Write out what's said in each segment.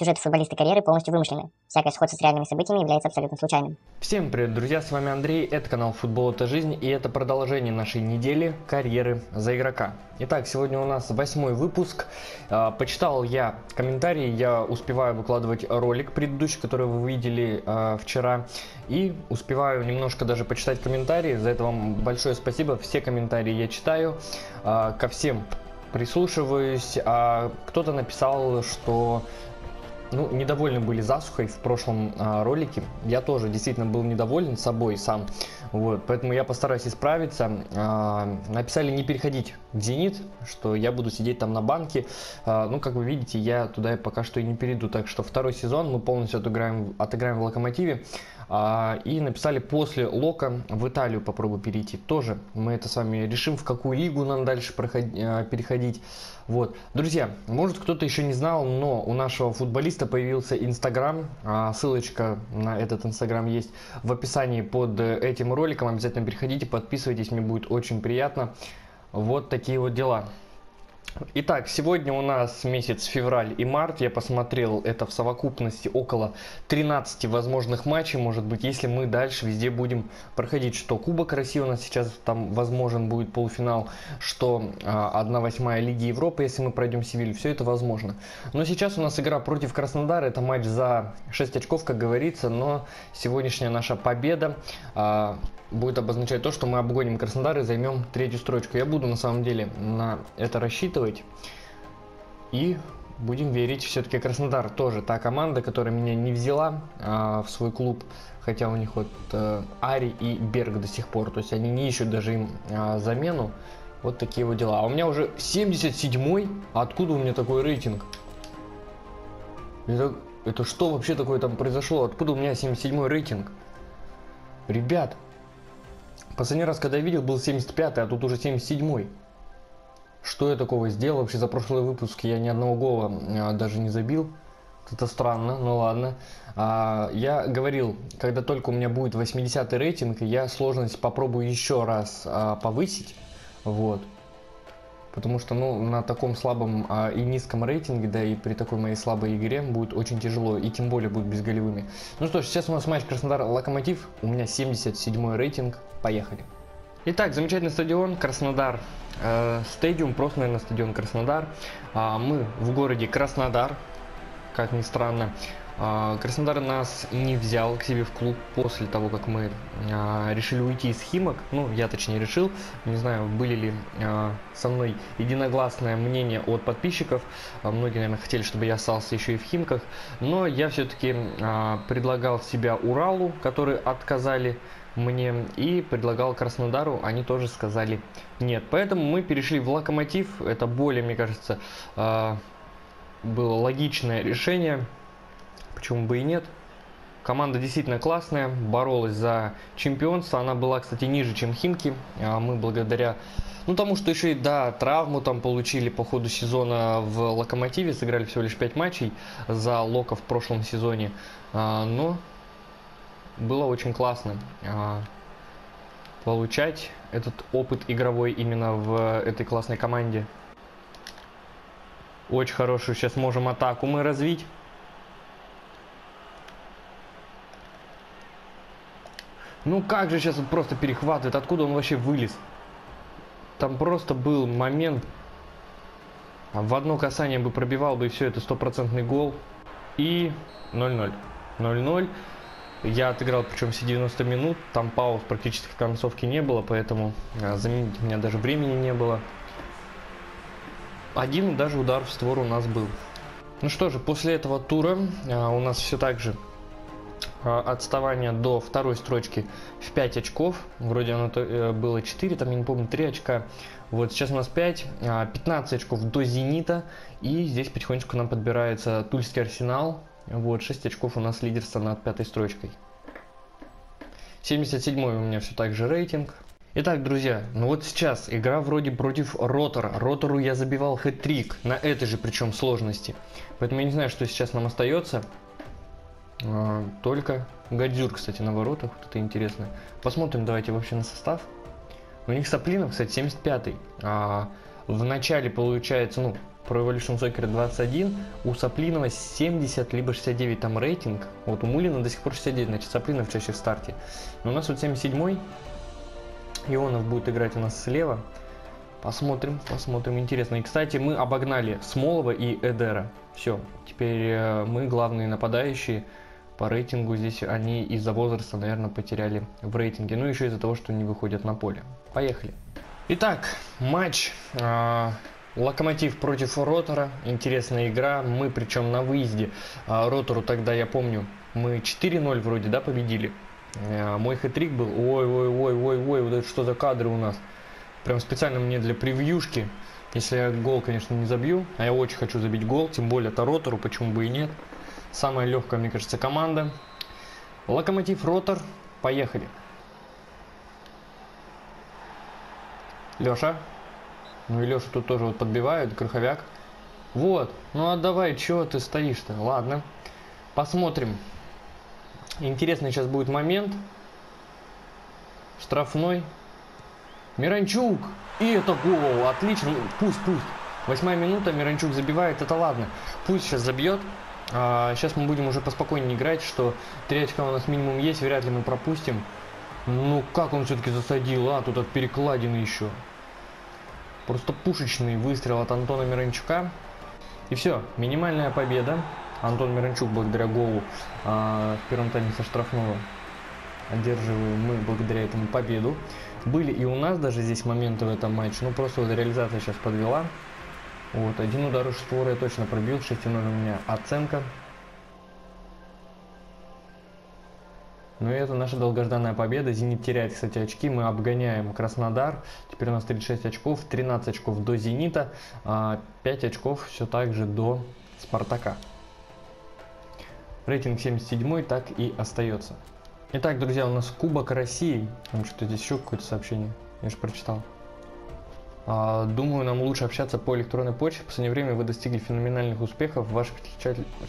Сюжет футболиста карьеры полностью вымышленный. Всякое сходство с реальными событиями является абсолютно случайным. Всем привет, друзья, с вами Андрей, это канал Футбол это жизнь и это продолжение нашей недели карьеры за игрока. Итак, сегодня у нас восьмой выпуск. А, почитал я комментарии, я успеваю выкладывать ролик предыдущий, который вы видели а, вчера, и успеваю немножко даже почитать комментарии. За это вам большое спасибо, все комментарии я читаю. А, ко всем прислушиваюсь. Кто-то написал, что ну, недовольны были засухой в прошлом а, ролике. Я тоже действительно был недоволен собой сам. Вот, поэтому я постараюсь исправиться. А, написали не переходить в Зенит, что я буду сидеть там на банке. А, ну, как вы видите, я туда пока что и не перейду. Так что второй сезон мы полностью отыграем, отыграем в Локомотиве. А, и написали после Лока в Италию попробую перейти. Тоже мы это с вами решим, в какую лигу нам дальше проходить, а, переходить. Вот. Друзья, может кто-то еще не знал, но у нашего футболиста появился Инстаграм. А, ссылочка на этот Инстаграм есть в описании под этим роликом. Обязательно переходите, подписывайтесь, мне будет очень приятно. Вот такие вот дела. Итак, сегодня у нас месяц февраль и март. Я посмотрел это в совокупности около 13 возможных матчей. Может быть, если мы дальше везде будем проходить, что Кубок России у нас сейчас там возможен будет полуфинал, что а, 1-8 Лиги Европы, если мы пройдем Севиль, все это возможно. Но сейчас у нас игра против Краснодара. Это матч за 6 очков, как говорится. Но сегодняшняя наша победа а, будет обозначать то, что мы обгоним Краснодар и займем третью строчку. Я буду на самом деле на это рассчитывать. И будем верить. Все-таки Краснодар тоже та команда, которая меня не взяла а, в свой клуб. Хотя у них вот а, Ари и Берг до сих пор. То есть они не ищут даже им а, замену. Вот такие вот дела. А у меня уже 77-й. Откуда у меня такой рейтинг? Это, это что вообще такое там произошло? Откуда у меня 77-й рейтинг? Ребят, Последний раз, когда я видел, был 75-й, а тут уже 77-й. Что я такого сделал? Вообще за прошлые выпуски я ни одного гола а, даже не забил. Это странно, ну ладно. А, я говорил, когда только у меня будет 80 рейтинг, я сложность попробую еще раз а, повысить. Вот. Потому что, ну, на таком слабом а, и низком рейтинге, да и при такой моей слабой игре будет очень тяжело, и тем более будет безголевыми. Ну что ж, сейчас у нас матч Краснодар-Локомотив, у меня 77 рейтинг, Поехали. Итак, замечательный стадион Краснодар. Э, стадиум, просто, наверное, стадион Краснодар. А, мы в городе Краснодар, как ни странно. А, Краснодар нас не взял к себе в клуб после того, как мы а, решили уйти из Химок. Ну, я точнее решил. Не знаю, были ли а, со мной единогласное мнение от подписчиков. Многие, наверное, хотели, чтобы я остался еще и в Химках. Но я все-таки предлагал себя Уралу, которые отказали мне и предлагал Краснодару, они тоже сказали нет. Поэтому мы перешли в Локомотив, это более, мне кажется, было логичное решение, почему бы и нет. Команда действительно классная, боролась за чемпионство, она была, кстати, ниже, чем Химки, а мы благодаря, ну, тому, что еще и, да, травму там получили по ходу сезона в Локомотиве, сыграли всего лишь 5 матчей за Лока в прошлом сезоне, а, но было очень классно а, получать этот опыт игровой именно в этой классной команде. Очень хорошую сейчас можем атаку мы развить. Ну как же сейчас он просто перехватывает? Откуда он вообще вылез? Там просто был момент. В одно касание бы пробивал бы и все, это стопроцентный гол. И 0-0. 0-0. Я отыграл причем все 90 минут, там пауз практически в концовке не было, поэтому а, заменить у меня даже времени не было. Один даже удар в створ у нас был. Ну что же, после этого тура а, у нас все так же отставание до второй строчки в 5 очков. Вроде оно э, было 4, там я не помню, 3 очка. Вот сейчас у нас 5, 15 очков до Зенита. И здесь потихонечку нам подбирается Тульский Арсенал, вот, 6 очков у нас лидерство над пятой строчкой. 77 у меня все так же рейтинг. Итак, друзья, ну вот сейчас игра вроде против Ротора. Ротору я забивал хэт-трик на этой же причем сложности. Поэтому я не знаю, что сейчас нам остается. А, только Гадзюр, кстати, на воротах. Вот это интересно. Посмотрим давайте вообще на состав. У них Саплинов, кстати, 75-й. А, в начале получается, ну, Pro Evolution Soccer 21, у Саплинова 70 либо 69 там рейтинг. Вот у Мулина до сих пор 69, значит Саплинов чаще в старте. Но у нас вот 77 Ионов будет играть у нас слева. Посмотрим, посмотрим, интересно. И, кстати, мы обогнали Смолова и Эдера. Все, теперь э, мы главные нападающие по рейтингу. Здесь они из-за возраста, наверное, потеряли в рейтинге. Ну, еще из-за того, что не выходят на поле. Поехали. Итак, матч э, Локомотив против Ротора. Интересная игра. Мы причем на выезде. Э, Ротору тогда, я помню, мы 4-0 вроде, да, победили. Э, мой хэтрик был. Ой-ой-ой-ой-ой, вот это что за кадры у нас. Прям специально мне для превьюшки. Если я гол, конечно, не забью, а я очень хочу забить гол, тем более Торотору, почему бы и нет. Самая легкая, мне кажется, команда. Локомотив Ротор. Поехали. Леша. Ну и Леша тут тоже вот подбивает, крыховяк. Вот, ну а давай, чего ты стоишь-то? Ладно. Посмотрим. Интересный сейчас будет момент. Штрафной. Миранчук. И это гол. Отлично. Пусть, пусть. Восьмая минута. Миранчук забивает. Это ладно. Пусть сейчас забьет. А, сейчас мы будем уже поспокойнее играть, что три очка у нас минимум есть. Вряд ли мы пропустим. Ну, как он все-таки засадил, а? Тут от перекладины еще. Просто пушечный выстрел от Антона Миранчука. И все. Минимальная победа. Антон Миранчук благодаря голу а, в первом тайме со штрафного одерживаем мы благодаря этому победу. Были и у нас даже здесь моменты в этом матче, ну просто вот реализация сейчас подвела. Вот, один удар у створа я точно пробил, 6-0 у меня оценка. Ну и это наша долгожданная победа. Зенит теряет, кстати, очки. Мы обгоняем Краснодар. Теперь у нас 36 очков, 13 очков до Зенита, 5 а очков все так же до Спартака. Рейтинг 77 так и остается. Итак, друзья, у нас Кубок России. Там что здесь еще какое-то сообщение. Я же прочитал. А, думаю, нам лучше общаться по электронной почте. В последнее время вы достигли феноменальных успехов. Ваш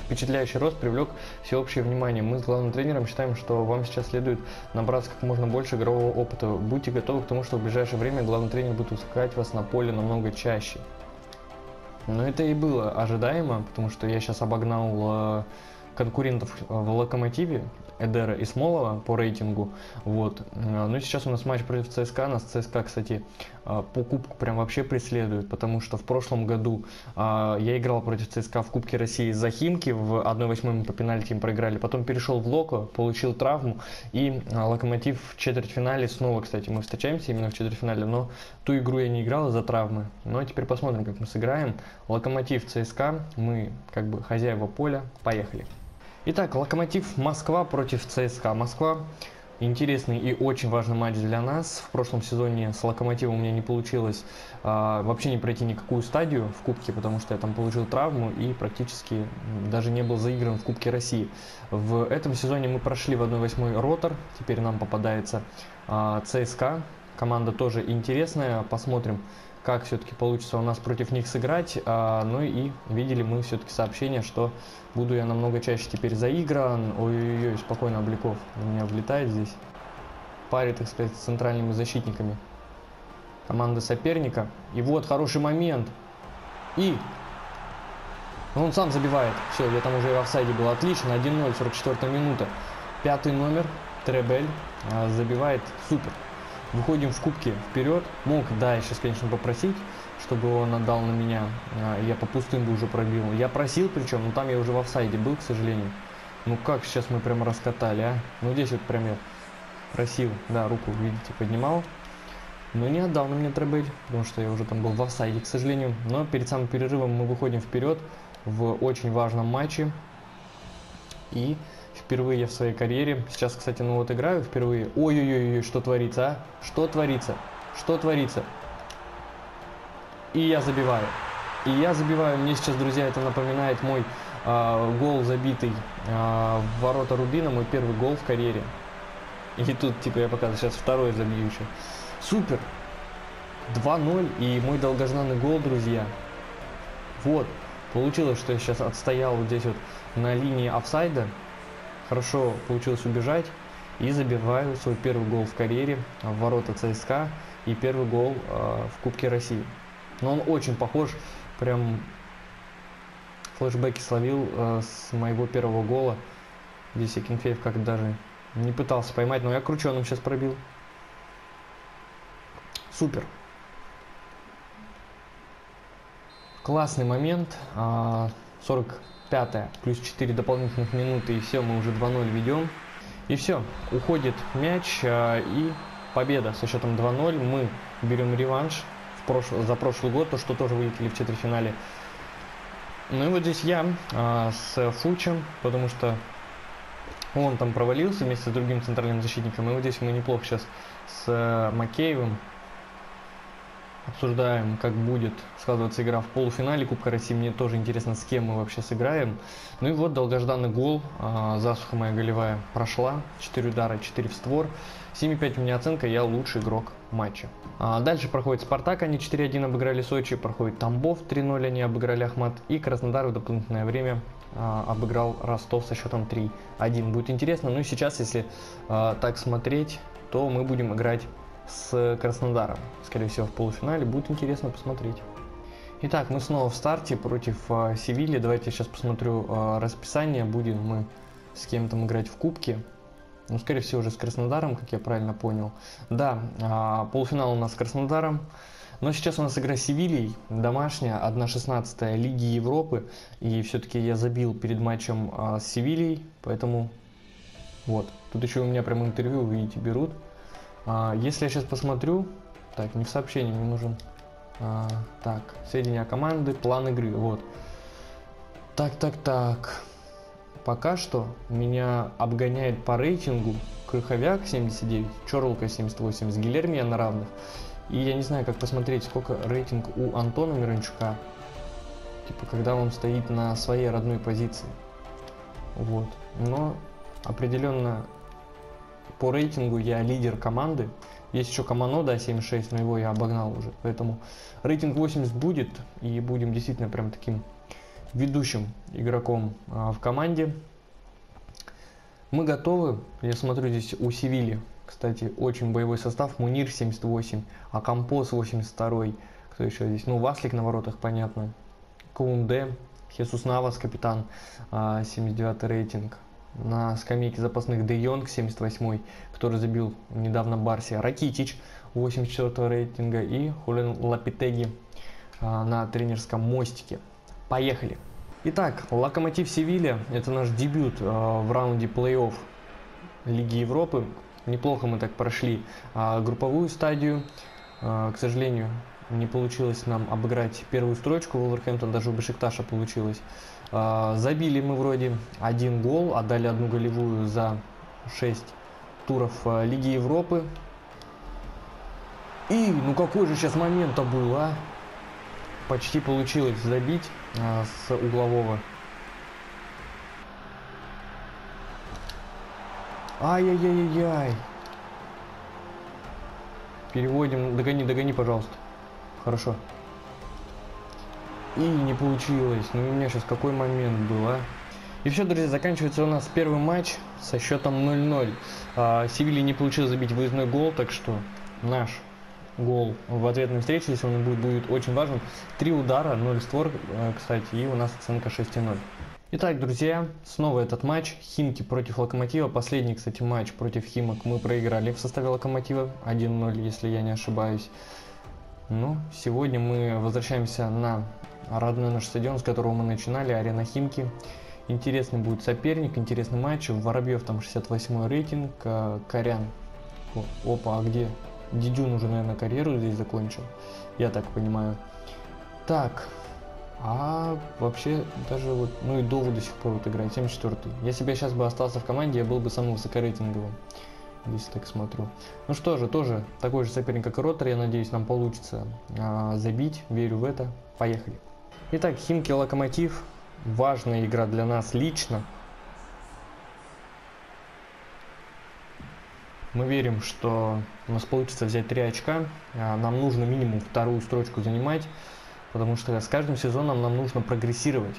впечатляющий рост привлек всеобщее внимание. Мы с главным тренером считаем, что вам сейчас следует набраться как можно больше игрового опыта. Будьте готовы к тому, что в ближайшее время главный тренер будет выпускать вас на поле намного чаще. Но это и было ожидаемо, потому что я сейчас обогнал э, конкурентов в Локомотиве, Эдера и Смолова по рейтингу. Вот. А, ну и сейчас у нас матч против ЦСКА. Нас ЦСКА, кстати, а, по кубку прям вообще преследует, потому что в прошлом году а, я играл против ЦСКА в Кубке России за Химки, в 1-8 мы по пенальти им проиграли. Потом перешел в Локо, получил травму, и Локомотив в четвертьфинале снова, кстати, мы встречаемся именно в четвертьфинале, но ту игру я не играл из-за травмы. Но теперь посмотрим, как мы сыграем. Локомотив ЦСКА, мы как бы хозяева поля, поехали. Итак, Локомотив Москва против ЦСКА. Москва интересный и очень важный матч для нас. В прошлом сезоне с Локомотивом у меня не получилось а, вообще не пройти никакую стадию в Кубке, потому что я там получил травму и практически даже не был заигран в Кубке России. В этом сезоне мы прошли в 1-8 ротор, теперь нам попадается а, ЦСКА. Команда тоже интересная, посмотрим, как все-таки получится у нас против них сыграть. А, ну и видели мы все-таки сообщение, что буду я намного чаще теперь заигран. Ой-ой-ой, спокойно, Обликов у меня влетает здесь. Парит, так сказать, с центральными защитниками команды соперника. И вот хороший момент. И он сам забивает. Все, я там уже в офсайде был. Отлично, 1-0, 44 минута. Пятый номер, Требель, а, забивает. Супер выходим в кубке вперед. Мог, да, я сейчас, конечно, попросить, чтобы он отдал на меня. А, я по пустым бы уже пробил. Я просил причем, но там я уже в офсайде был, к сожалению. Ну как сейчас мы прям раскатали, а? Ну здесь вот прям я просил, да, руку, видите, поднимал. Но не отдал на меня Требель, потому что я уже там был в офсайде, к сожалению. Но перед самым перерывом мы выходим вперед в очень важном матче. И впервые в своей карьере. Сейчас, кстати, ну вот играю впервые. Ой-ой-ой, что творится, а? Что творится? Что творится? И я забиваю. И я забиваю. Мне сейчас, друзья, это напоминает мой э, гол забитый э, в ворота Рубина, мой первый гол в карьере. И тут, типа, я показываю, сейчас второй забью еще. Супер! 2-0 и мой долгожданный гол, друзья. Вот. Получилось, что я сейчас отстоял вот здесь вот на линии офсайда хорошо получилось убежать и забиваю свой первый гол в карьере в ворота ЦСКА и первый гол э, в Кубке России. Но он очень похож, прям флешбеки словил э, с моего первого гола. Здесь Акинфеев как даже не пытался поймать, но я крученым сейчас пробил. Супер. Классный момент. 45 плюс 4 дополнительных минуты, и все, мы уже 2-0 ведем. И все, уходит мяч, а, и победа со счетом 2-0. Мы берем реванш в прош... за прошлый год, то, что тоже вылетели в четвертьфинале. Ну и вот здесь я а, с Фучем, потому что он там провалился вместе с другим центральным защитником. И вот здесь мы неплохо сейчас с э, Макеевым обсуждаем, как будет складываться игра в полуфинале Кубка России. Мне тоже интересно, с кем мы вообще сыграем. Ну и вот долгожданный гол. А, засуха моя голевая прошла. 4 удара, 4 в створ. 7,5 у меня оценка, я лучший игрок матча. А дальше проходит Спартак, они 4-1 обыграли Сочи. Проходит Тамбов 3-0, они обыграли Ахмат. И Краснодар в дополнительное время а, обыграл Ростов со счетом 3-1. Будет интересно. Ну и сейчас, если так смотреть, то мы будем играть с Краснодаром. Скорее всего, в полуфинале. Будет интересно посмотреть. Итак, мы снова в старте против э, Севильи. Давайте я сейчас посмотрю э, расписание. Будем мы с кем-то играть в Кубке. Ну, скорее всего, уже с Краснодаром, как я правильно понял. Да, э, полуфинал у нас с Краснодаром. Но сейчас у нас игра Севильей, домашняя, 1-16 Лиги Европы. И все-таки я забил перед матчем э, с Севильей, поэтому вот. Тут еще у меня прям интервью, видите, берут. А, если я сейчас посмотрю, так, не в сообщении, мне нужен, а, так, сведения команды, план игры, вот. Так, так, так. Пока что меня обгоняет по рейтингу Крыховяк 79, Чорлка 78, с Гилерми я на равных. И я не знаю, как посмотреть, сколько рейтинг у Антона Мирончука. Типа, когда он стоит на своей родной позиции. Вот. Но определенно по рейтингу я лидер команды. Есть еще Камано, 76, но его я обогнал уже. Поэтому рейтинг 80 будет, и будем действительно прям таким ведущим игроком а, в команде. Мы готовы. Я смотрю здесь у Севили. Кстати, очень боевой состав. Мунир 78, Акампос 82. Кто еще здесь? Ну, Васлик на воротах, понятно. Каунде, Хесус Навас, капитан, 79 а, рейтинг на скамейке запасных Де Йонг 78 который забил недавно Барси, Ракитич 84 рейтинга и Хулен Лапитеги а, на тренерском мостике. Поехали! Итак, Локомотив Севилья – это наш дебют а, в раунде плей-офф Лиги Европы. Неплохо мы так прошли а, групповую стадию. К сожалению, не получилось нам обыграть первую строчку. Вулверхэмптон даже у Бешикташа получилось. А, забили мы вроде один гол, отдали одну голевую за 6 туров а, Лиги Европы. И, ну какой же сейчас момент-то был, а? Почти получилось забить а, с углового. Ай-яй-яй-яй. Переводим. Догони, догони, пожалуйста. Хорошо. И не получилось. Ну у меня сейчас какой момент был, а? И все, друзья, заканчивается у нас первый матч со счетом 0-0. А, Севилья не получил забить выездной гол, так что наш гол в ответной встрече, если он будет, будет очень важен. Три удара, 0 створ, э, кстати, и у нас оценка 6-0. Итак, друзья, снова этот матч. Химки против Локомотива. Последний, кстати, матч против Химок мы проиграли в составе Локомотива. 1-0, если я не ошибаюсь. Ну, сегодня мы возвращаемся на родной наш стадион, с которого мы начинали, арена Химки. Интересный будет соперник, интересный матч. Воробьев там 68 рейтинг, а Корян. Опа, а где? Дидюн уже, наверное, карьеру здесь закончил. Я так понимаю. Так, а вообще даже вот, ну и Дову до сих пор вот играет, 74-й. Если бы я сейчас бы остался в команде, я был бы самым высокорейтинговым. Если так смотрю. Ну что же, тоже такой же соперник, как и Ротор. Я надеюсь, нам получится а, забить. Верю в это. Поехали. Итак, Химки Локомотив. Важная игра для нас лично. Мы верим, что у нас получится взять 3 очка. А, нам нужно минимум вторую строчку занимать, потому что с каждым сезоном нам нужно прогрессировать.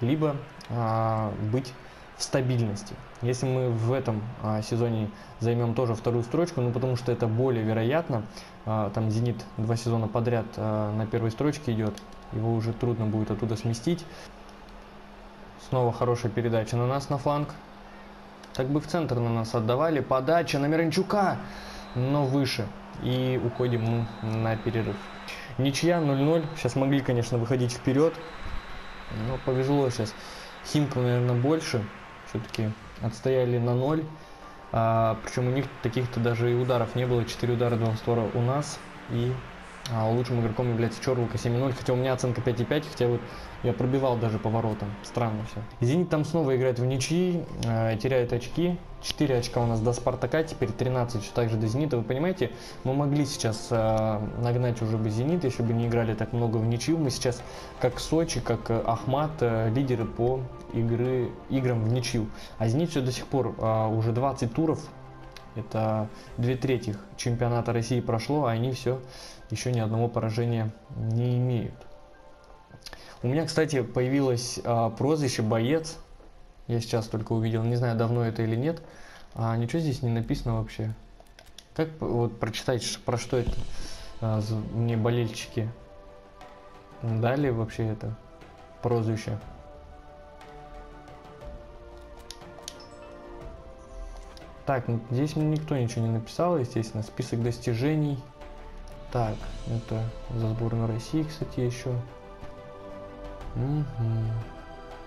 Либо а, быть в стабильности. Если мы в этом а, сезоне займем тоже вторую строчку, ну потому что это более вероятно, а, там Зенит два сезона подряд а, на первой строчке идет, его уже трудно будет оттуда сместить. Снова хорошая передача на нас на фланг. Так бы в центр на нас отдавали. Подача на Миранчука, но выше. И уходим мы на перерыв. Ничья 0-0. Сейчас могли, конечно, выходить вперед. Но повезло сейчас. Химку, наверное, больше. Все-таки отстояли на 0. А, причем у них таких-то даже и ударов не было. 4 удара два створа у нас. И а лучшим игроком является Чорлука 7-0, хотя у меня оценка 5,5, хотя вот я пробивал даже поворотом. Странно все. Зенит там снова играет в ничьи, э, теряет очки. 4 очка у нас до Спартака, теперь 13 все так же до Зенита. Вы понимаете, мы могли сейчас э, нагнать уже бы Зенит, если бы не играли так много в ничью. Мы сейчас, как Сочи, как Ахмат, э, лидеры по игры, играм в ничью. А Зенит все до сих пор э, уже 20 туров это две трети чемпионата России прошло, а они все еще ни одного поражения не имеют. У меня, кстати, появилось а, прозвище «Боец». Я сейчас только увидел, не знаю, давно это или нет. А ничего здесь не написано вообще. Как вот прочитать, про что это а, мне болельщики дали вообще это прозвище? Так, здесь никто ничего не написал, естественно. Список достижений. Так, это за сборную России, кстати, еще. Угу.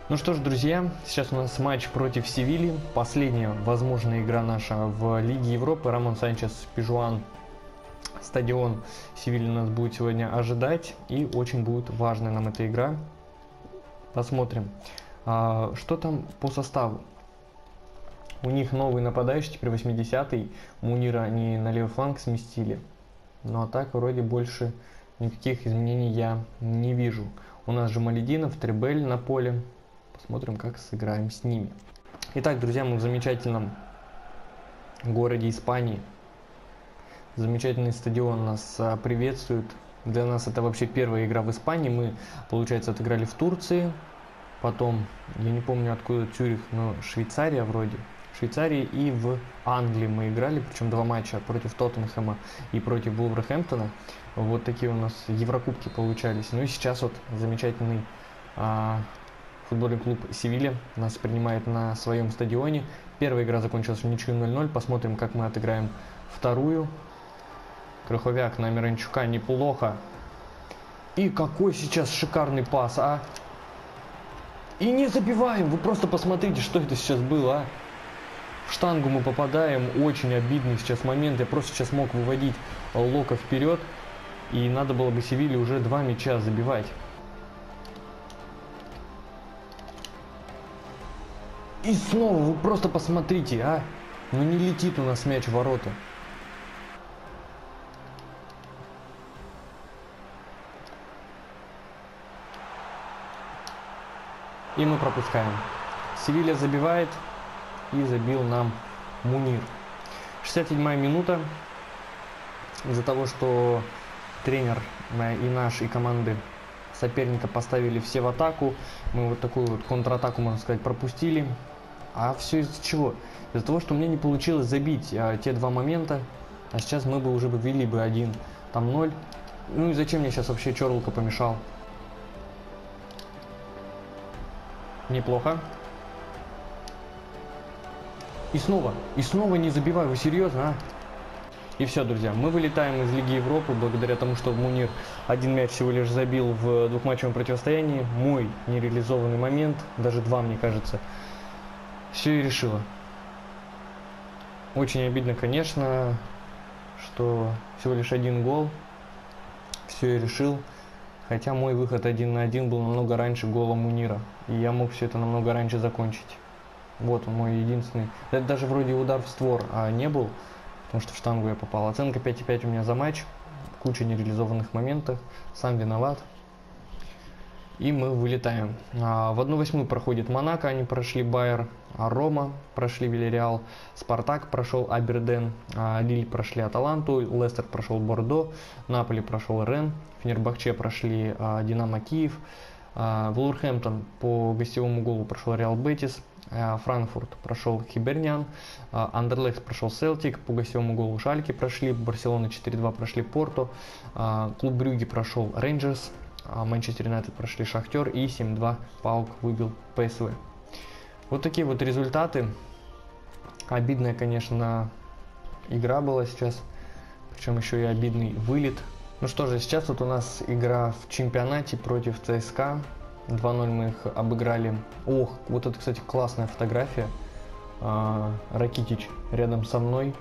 Ну что ж, друзья, сейчас у нас матч против Севильи. Последняя возможная игра наша в Лиге Европы. Рамон Санчес Пижуан. Стадион Севильи нас будет сегодня ожидать. И очень будет важная нам эта игра. Посмотрим. А, что там по составу? У них новый нападающий, теперь 80-й. Мунира они на левый фланг сместили. Ну а так вроде больше никаких изменений я не вижу. У нас же Малединов, Требель на поле. Посмотрим, как сыграем с ними. Итак, друзья, мы в замечательном городе Испании. Замечательный стадион нас а, приветствует. Для нас это вообще первая игра в Испании. Мы, получается, отыграли в Турции. Потом, я не помню откуда Цюрих, но Швейцария вроде. Швейцарии и в Англии мы играли, причем два матча против Тоттенхэма и против Вулверхэмптона. Вот такие у нас Еврокубки получались. Ну и сейчас вот замечательный а, футбольный клуб Севилья нас принимает на своем стадионе. Первая игра закончилась в ничью 0-0. Посмотрим, как мы отыграем вторую. Крыховяк на Миранчука неплохо. И какой сейчас шикарный пас, а! И не забиваем! Вы просто посмотрите, что это сейчас было, а! В штангу мы попадаем. Очень обидный сейчас момент. Я просто сейчас мог выводить Лока вперед. И надо было бы Севиле уже два мяча забивать. И снова, вы просто посмотрите, а. Ну не летит у нас мяч в ворота. И мы пропускаем. Севилья забивает и забил нам Мунир. 67 минута. Из-за того, что тренер и наш, и команды соперника поставили все в атаку, мы вот такую вот контратаку, можно сказать, пропустили. А все из-за чего? Из-за того, что мне не получилось забить а, те два момента, а сейчас мы бы уже бы ввели бы один, там ноль. Ну и зачем мне сейчас вообще Чорлка помешал? Неплохо. И снова, и снова не забиваю, вы серьезно, а? И все, друзья, мы вылетаем из Лиги Европы благодаря тому, что Мунир один мяч всего лишь забил в двухматчевом противостоянии. Мой нереализованный момент, даже два, мне кажется, все и решило. Очень обидно, конечно, что всего лишь один гол все и решил. Хотя мой выход один на один был намного раньше гола Мунира. И я мог все это намного раньше закончить. Вот он мой единственный. Это даже вроде удар в створ а не был, потому что в штангу я попал. Оценка 5,5 у меня за матч. Куча нереализованных моментов. Сам виноват. И мы вылетаем. А, в 1-8 проходит Монако, они прошли Байер. А Рома прошли Вильяреал. Спартак прошел Аберден. А, Лиль прошли Аталанту. Лестер прошел Бордо. Наполи прошел Рен. Фенербахче прошли а, Динамо Киев. А, Вулверхэмптон по гостевому голу прошел Реал Бетис. Э, Франкфурт прошел Хибернян, э, Андерлехт прошел Селтик, по гостевому голу Шальки прошли, Барселона 4-2 прошли Порту, э, клуб Брюги прошел Рейнджерс, а Манчестер Юнайтед прошли Шахтер и 7-2 Паук выбил ПСВ. Вот такие вот результаты. Обидная, конечно, игра была сейчас. Причем еще и обидный вылет. Ну что же, сейчас вот у нас игра в чемпионате против ЦСКА. 2-0 мы их обыграли. Ох, вот это, кстати, классная фотография. А, Ракитич рядом со мной.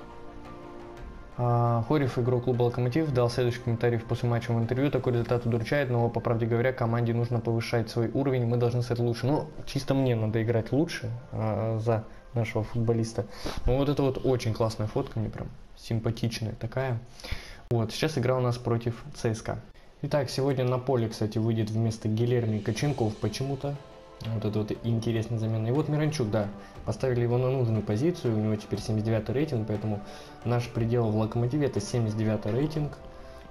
А, Хорев, игрок клуба «Локомотив», дал следующий комментарий в послематчевом интервью. Такой результат удручает, но, по правде говоря, команде нужно повышать свой уровень, мы должны стать лучше. Ну, чисто мне надо играть лучше а, за нашего футболиста. Ну, вот это вот очень классная фотка, мне прям симпатичная такая. Вот, сейчас игра у нас против ЦСКА. Итак, сегодня на поле, кстати, выйдет вместо Гилерми Коченков почему-то. Вот это вот интересная замена. И вот Миранчук, да, поставили его на нужную позицию, у него теперь 79 рейтинг, поэтому наш предел в Локомотиве это 79 рейтинг.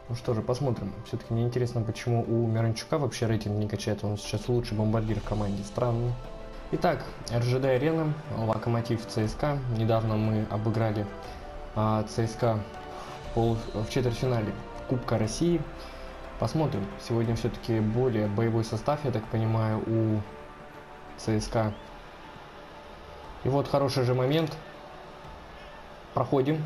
Ну что же, посмотрим. Все-таки мне интересно, почему у Миранчука вообще рейтинг не качает, он сейчас лучший бомбардир в команде. Странно. Итак, РЖД Арена, Локомотив ЦСКА. Недавно мы обыграли а, ЦСКА в, пол, в четвертьфинале Кубка России. Посмотрим. Сегодня все-таки более боевой состав, я так понимаю, у ЦСКА. И вот хороший же момент. Проходим.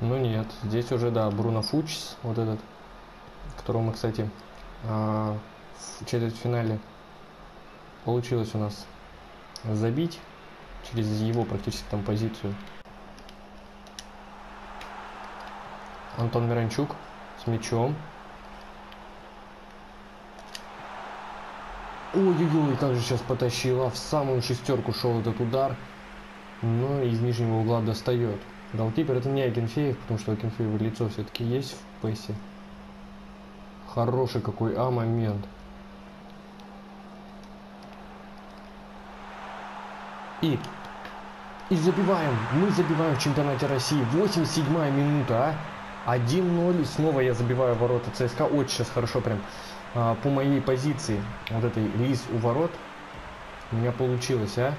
Ну нет, здесь уже, да, Бруно Фучс, вот этот, которого мы, кстати, а, в четвертьфинале получилось у нас забить через его практически там позицию. Антон Миранчук с мячом. Ой-ой-ой, как же сейчас потащила. В самую шестерку шел этот удар. Но из нижнего угла достает. Голкипер это не Акинфеев, потому что Акинфеева лицо все-таки есть в пэсе. Хороший какой А момент. И и забиваем. Мы забиваем в чемпионате России. 87 минута, а. 1-0. Снова я забиваю ворота ЦСКА. Очень сейчас хорошо прям а, по моей позиции. Вот этой лиз у ворот. У меня получилось, а.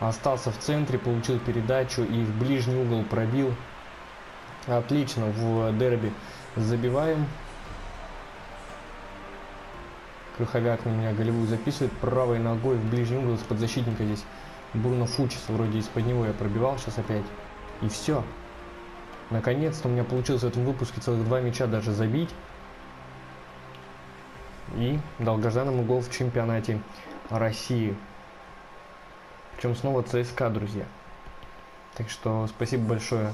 Остался в центре, получил передачу и в ближний угол пробил. Отлично, в дерби забиваем. Крыховяк на меня голевую записывает. Правой ногой в ближний угол из-под защитника здесь Бруно Фучис вроде из-под него я пробивал сейчас опять. И все. Наконец-то у меня получилось в этом выпуске целых два мяча даже забить. И долгожданному гол в чемпионате России. Причем снова ЦСКА, друзья. Так что спасибо большое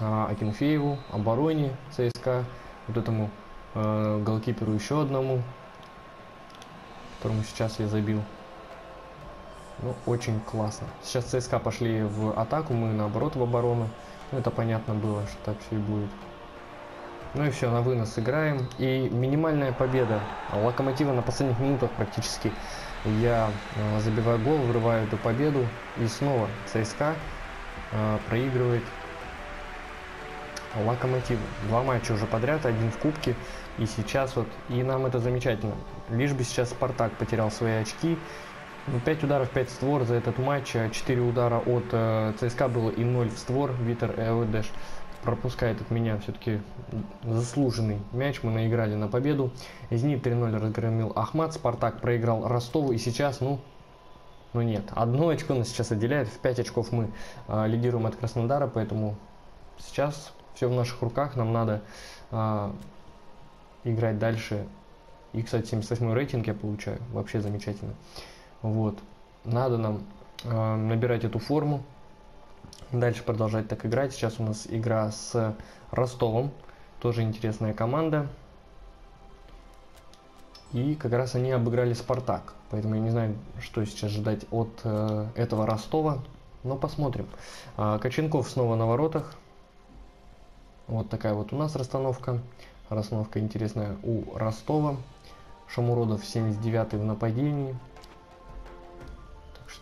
а, Акинфееву, обороне ЦСКА, вот этому э, голкиперу еще одному, которому сейчас я забил. Ну, очень классно. Сейчас ЦСКА пошли в атаку, мы наоборот в оборону. Ну, это понятно было, что так все и будет. Ну и все, на вынос играем. И минимальная победа. Локомотива на последних минутах практически. Я э, забиваю гол, вырываю эту победу. И снова ЦСКА э, проигрывает Локомотиву. Два матча уже подряд, один в Кубке. И сейчас вот, и нам это замечательно. Лишь бы сейчас Спартак потерял свои очки 5 ну, ударов, 5 створ за этот матч, 4 удара от э, ЦСКА было и 0 в створ. Витер Эведеш пропускает от меня все-таки заслуженный мяч. Мы наиграли на победу. Зенит 3-0 разгромил Ахмат. Спартак проиграл Ростову. И сейчас, ну, ну нет. Одно очко нас сейчас отделяет. В 5 очков мы э, лидируем от Краснодара. Поэтому сейчас все в наших руках. Нам надо э, играть дальше. И, кстати, 78 рейтинг я получаю. Вообще замечательно. Вот. Надо нам э, набирать эту форму. Дальше продолжать так играть. Сейчас у нас игра с Ростовом. Тоже интересная команда. И как раз они обыграли Спартак. Поэтому я не знаю, что сейчас ждать от э, этого Ростова. Но посмотрим. А, Коченков снова на воротах. Вот такая вот у нас расстановка. Расстановка интересная у Ростова. Шамуродов 79 в нападении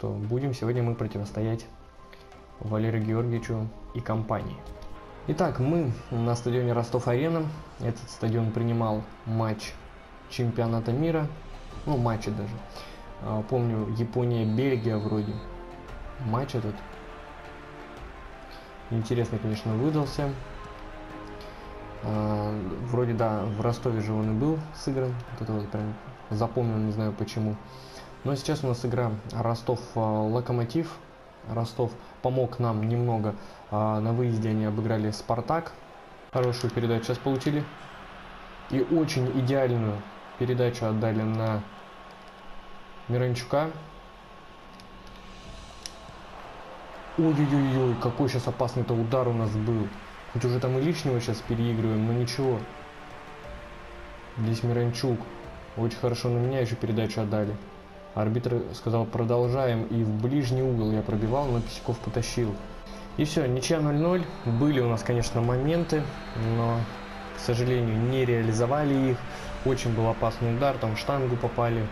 что будем сегодня мы противостоять Валерию Георгиевичу и компании. Итак, мы на стадионе Ростов-Арена. Этот стадион принимал матч чемпионата мира. Ну, матчи даже. А, помню, Япония-Бельгия вроде. Матч этот. Интересно, конечно, выдался. А, вроде да, в Ростове же он и был сыгран. Вот это вот прям запомнил, не знаю почему. Но сейчас у нас игра Ростов-Локомотив. Ростов помог нам немного. А, на выезде они обыграли Спартак. Хорошую передачу сейчас получили. И очень идеальную передачу отдали на Миранчука. Ой-ой-ой, какой сейчас опасный-то удар у нас был. Хоть уже там и лишнего сейчас переигрываем, но ничего. Здесь Миранчук. Очень хорошо на меня еще передачу отдали. Арбитр сказал продолжаем и в ближний угол я пробивал, но Писяков потащил. И все, ничья 0-0. Были у нас, конечно, моменты, но, к сожалению, не реализовали их. Очень был опасный удар, там в штангу попали.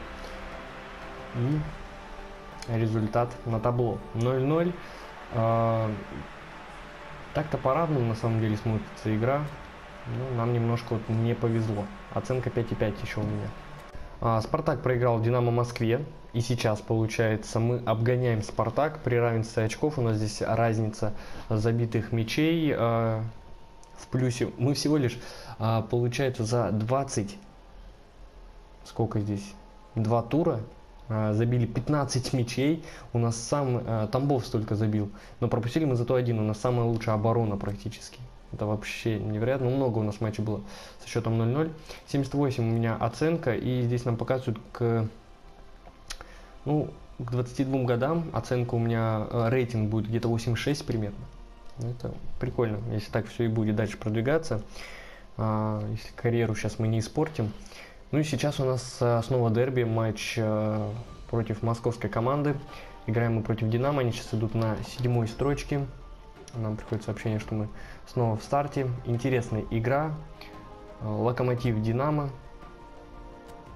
И результат на табло. 0-0. А, так-то по-равному на самом деле смотрится игра. Но нам немножко вот не повезло. Оценка 5,5 еще у меня. А, Спартак проиграл Динамо Москве. И сейчас, получается, мы обгоняем Спартак при равенстве очков. У нас здесь разница забитых мячей э, в плюсе. Мы всего лишь, э, получается, за 20, сколько здесь, два тура забили 15 мячей. У нас сам Тамбов столько забил. Но пропустили мы зато один. У нас самая лучшая оборона практически. Это вообще невероятно. Ну, много у нас матчей было со счетом 0-0. 78 у меня оценка. И здесь нам показывают к ну, к 22 годам оценка у меня, э, рейтинг будет где-то 8,6 примерно. Это прикольно, если так все и будет дальше продвигаться. А, если карьеру сейчас мы не испортим. Ну и сейчас у нас э, снова дерби, матч э, против московской команды. Играем мы против Динамо, они сейчас идут на седьмой строчке. Нам приходит сообщение, что мы снова в старте. Интересная игра. Локомотив Динамо.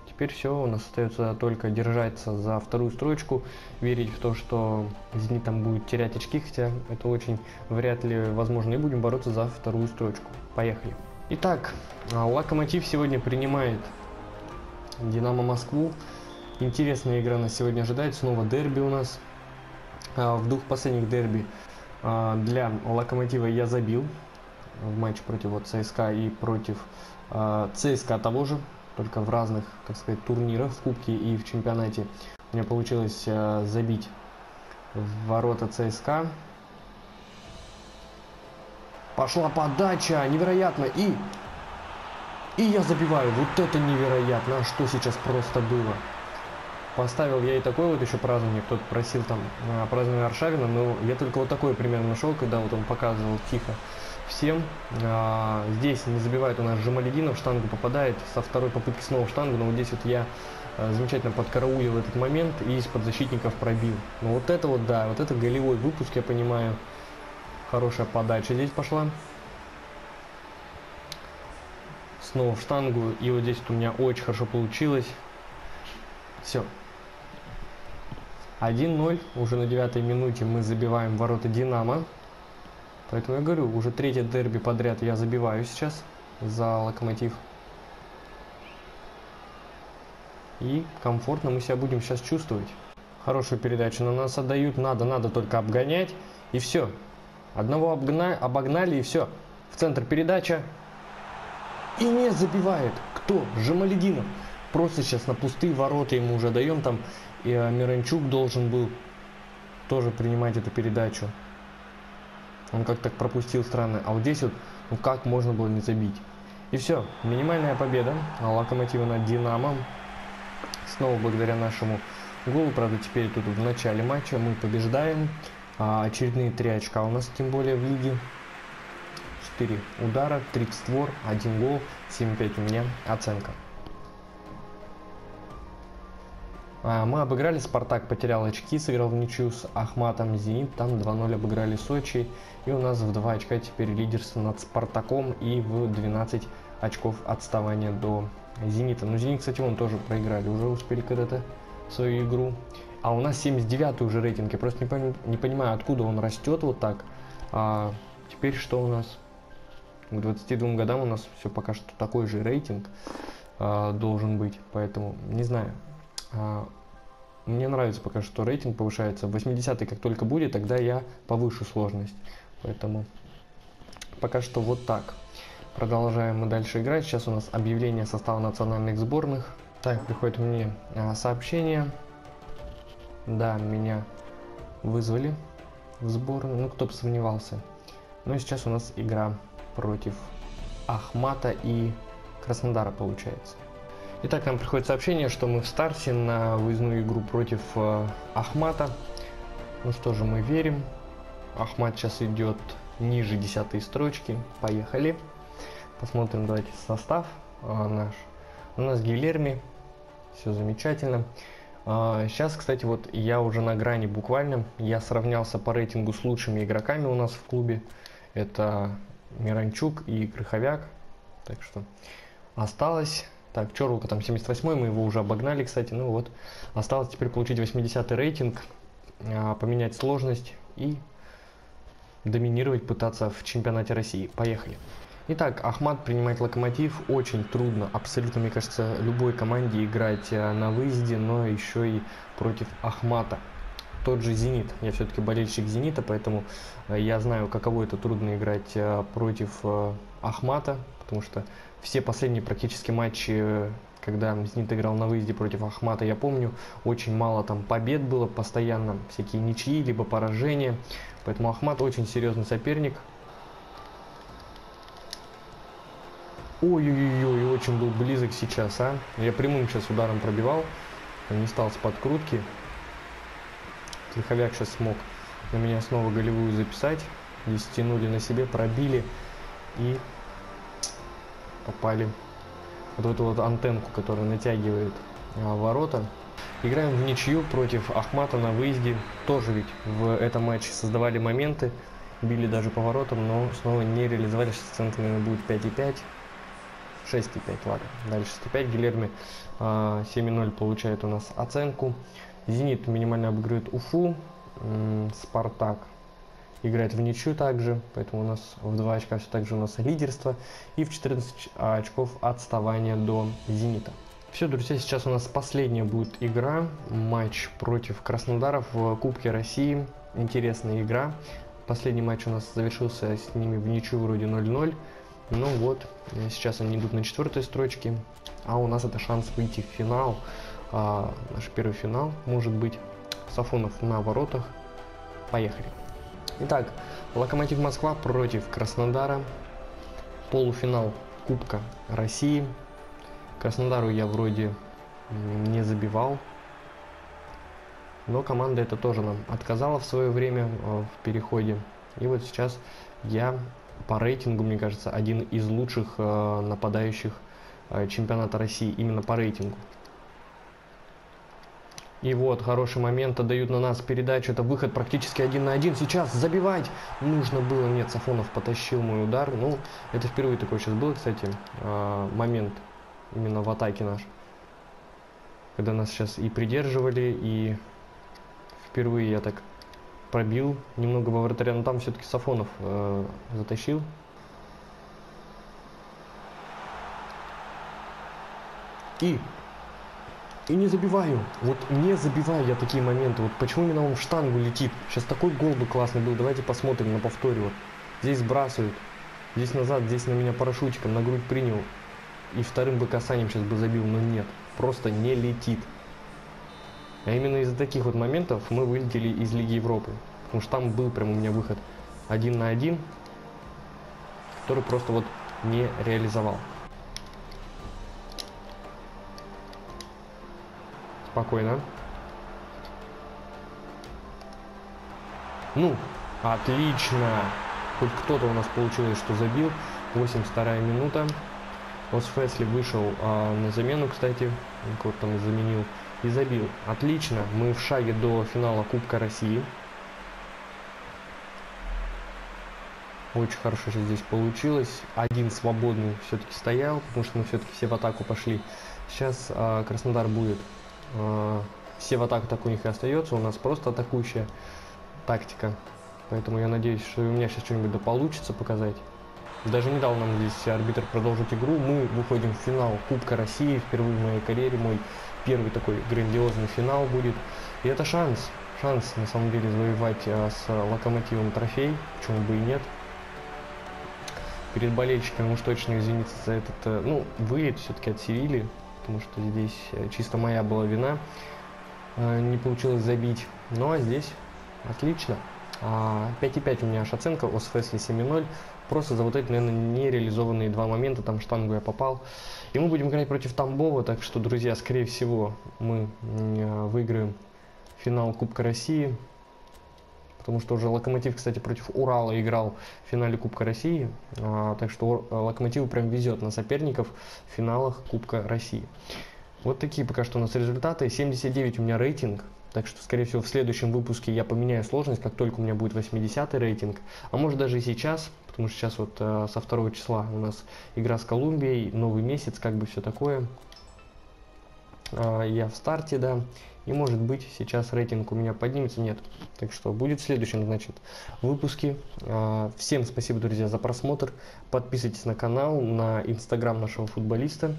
Теперь все, у нас остается только держаться за вторую строчку, верить в то, что Зенит там будет терять очки, хотя это очень вряд ли возможно, и будем бороться за вторую строчку. Поехали. Итак, а, Локомотив сегодня принимает Динамо Москву. Интересная игра нас сегодня ожидает, снова дерби у нас. А, в двух последних дерби для Локомотива я забил в матче против вот ЦСКА и против ЦСКА того же только в разных, так сказать, турнирах, в Кубке и в чемпионате. У меня получилось э, забить в ворота ЦСКА. Пошла подача, невероятно, и... И я забиваю, вот это невероятно, а что сейчас просто было. Поставил я и такой вот еще празднование, кто-то просил там э, празднование Аршавина, но я только вот такой примерно нашел, когда вот он показывал тихо всем. А, здесь не забивает у нас Жамалединов, штангу попадает, со второй попытки снова штангу, но вот здесь вот я а, замечательно подкараулил этот момент и из-под защитников пробил. Но вот это вот, да, вот это голевой выпуск, я понимаю. Хорошая подача здесь пошла. Снова в штангу, и вот здесь вот у меня очень хорошо получилось. Все. 1-0, уже на девятой минуте мы забиваем ворота Динамо. Поэтому я говорю, уже третье дерби подряд я забиваю сейчас за локомотив. И комфортно мы себя будем сейчас чувствовать. Хорошую передачу на нас отдают. Надо, надо только обгонять. И все. Одного обгна... обогнали и все. В центр передача. И не забивает. Кто? Жамалединов. Просто сейчас на пустые ворота ему уже даем там. И а, Миранчук должен был тоже принимать эту передачу. Он как-то пропустил странно. А вот здесь вот, ну как можно было не забить? И все, минимальная победа Локомотива над Динамо. Снова благодаря нашему голу, правда теперь тут в начале матча мы побеждаем. А, очередные три очка у нас тем более в лиге. 4 удара, 30 створ, 1 гол, 7-5 у меня оценка. Мы обыграли, Спартак потерял очки, сыграл в ничью с Ахматом, Зенит, там 2-0 обыграли Сочи. И у нас в 2 очка теперь лидерство над Спартаком и в 12 очков отставания до Зенита. Ну, Зенит, кстати, он тоже проиграли, уже успели когда-то свою игру. А у нас 79 уже рейтинг, я просто не, пон не понимаю, откуда он растет вот так. А теперь что у нас? К 22 годам у нас все пока что такой же рейтинг а, должен быть, поэтому не знаю. А, мне нравится пока что рейтинг повышается. 80 как только будет, тогда я повышу сложность. Поэтому пока что вот так. Продолжаем мы дальше играть. Сейчас у нас объявление состава национальных сборных. Так, приходит мне а, сообщение. Да, меня вызвали в сборную. Ну, кто бы сомневался. Ну и сейчас у нас игра против Ахмата и Краснодара получается. Итак, нам приходит сообщение, что мы в старте на выездную игру против э, Ахмата. Ну что же, мы верим. Ахмат сейчас идет ниже десятой строчки. Поехали. Посмотрим, давайте состав э, наш. У нас Гилерми. Все замечательно. Э, сейчас, кстати, вот я уже на грани буквально. Я сравнялся по рейтингу с лучшими игроками у нас в клубе. Это Миранчук и Крыховяк. Так что осталось... Так, Чорлка там 78 мы его уже обогнали, кстати. Ну вот, осталось теперь получить 80 рейтинг, а, поменять сложность и доминировать, пытаться в чемпионате России. Поехали. Итак, Ахмат принимает локомотив. Очень трудно, абсолютно, мне кажется, любой команде играть а, на выезде, но еще и против Ахмата тот же «Зенит». Я все-таки болельщик «Зенита», поэтому э, я знаю, каково это трудно играть э, против э, Ахмата, потому что все последние практически матчи, когда «Зенит» играл на выезде против Ахмата, я помню, очень мало там побед было, постоянно всякие ничьи, либо поражения. Поэтому Ахмат очень серьезный соперник. Ой-ой-ой, очень был близок сейчас, а. Я прямым сейчас ударом пробивал, не стал с подкрутки. Лиховяк сейчас смог на меня снова голевую записать. Здесь тянули на себе, пробили и попали вот в эту вот антенку, которая натягивает а, ворота. Играем в ничью против Ахмата на выезде. Тоже ведь в этом матче создавали моменты, били даже по воротам, но снова не реализовали. Сейчас наверное, будет 5,5. 6,5, ладно. Дальше 6,5. Гилерми а, 7,0 получает у нас оценку. Зенит минимально обыгрывает Уфу. Спартак играет в ничью также, поэтому у нас в 2 очка все так же у нас лидерство. И в 14 очков отставание до Зенита. Все, друзья, сейчас у нас последняя будет игра. Матч против Краснодара в Кубке России. Интересная игра. Последний матч у нас завершился с ними в ничью вроде 0-0. Ну вот, сейчас они идут на четвертой строчке. А у нас это шанс выйти в финал а, наш первый финал может быть. Сафонов на воротах. Поехали. Итак, Локомотив Москва против Краснодара. Полуфинал Кубка России. Краснодару я вроде не забивал. Но команда это тоже нам отказала в свое время а, в переходе. И вот сейчас я по рейтингу, мне кажется, один из лучших э, нападающих э, чемпионата России именно по рейтингу. И вот, хороший момент отдают на нас передачу. Это выход практически один на один. Сейчас забивать нужно было. Нет, Сафонов потащил мой удар. Ну, это впервые такой сейчас был, кстати, а, момент именно в атаке наш. Когда нас сейчас и придерживали, и впервые я так пробил немного во вратаря. Но там все-таки Сафонов э, затащил. И и не забиваю. Вот не забиваю я такие моменты. Вот почему именно он в штангу летит. Сейчас такой гол бы классный был. Давайте посмотрим на повторе. Вот. Здесь сбрасывают. Здесь назад, здесь на меня парашютиком на грудь принял. И вторым бы касанием сейчас бы забил, но нет. Просто не летит. А именно из-за таких вот моментов мы вылетели из Лиги Европы. Потому что там был прям у меня выход один на один, который просто вот не реализовал. Спокойно. Ну, отлично. Хоть кто-то у нас получилось, что забил. 82 минута. Осфесли вышел а, на замену, кстати. Кого-то там заменил. И забил. Отлично. Мы в шаге до финала Кубка России. Очень хорошо что здесь получилось. Один свободный все-таки стоял, потому что мы все-таки все в атаку пошли. Сейчас а, Краснодар будет все в атаку так у них и остается, у нас просто атакующая тактика. Поэтому я надеюсь, что у меня сейчас что-нибудь да получится показать. Даже не дал нам здесь арбитр продолжить игру. Мы выходим в финал Кубка России. Впервые в моей карьере мой первый такой грандиозный финал будет. И это шанс. Шанс, на самом деле, завоевать а, с Локомотивом трофей. Почему бы и нет. перед болельщиками уж точно извиниться за этот, э, ну, вылет все-таки от Севили, потому что здесь э, чисто моя была вина, э, не получилось забить. Ну а здесь отлично. 5,5 у меня аж оценка, ОСФС 7,0. Просто за вот эти, наверное, нереализованные два момента, там штангу я попал. И мы будем играть против Тамбова, так что, друзья, скорее всего, мы выиграем финал Кубка России потому что уже Локомотив, кстати, против Урала играл в финале Кубка России, а, так что Локомотиву прям везет на соперников в финалах Кубка России. Вот такие пока что у нас результаты. 79 у меня рейтинг, так что, скорее всего, в следующем выпуске я поменяю сложность, как только у меня будет 80 рейтинг, а может даже и сейчас, потому что сейчас вот э, со 2 числа у нас игра с Колумбией, новый месяц, как бы все такое. Э, я в старте, да. И может быть сейчас рейтинг у меня поднимется, нет. Так что будет в следующем, значит, выпуске. А, всем спасибо, друзья, за просмотр. Подписывайтесь на канал, на инстаграм нашего футболиста.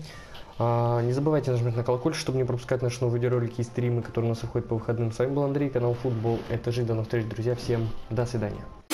А, не забывайте нажать на колокольчик, чтобы не пропускать наши новые видеоролики и стримы, которые у нас выходят по выходным. С вами был Андрей, канал Футбол. Это жизнь. До новых встреч, друзья. Всем до свидания.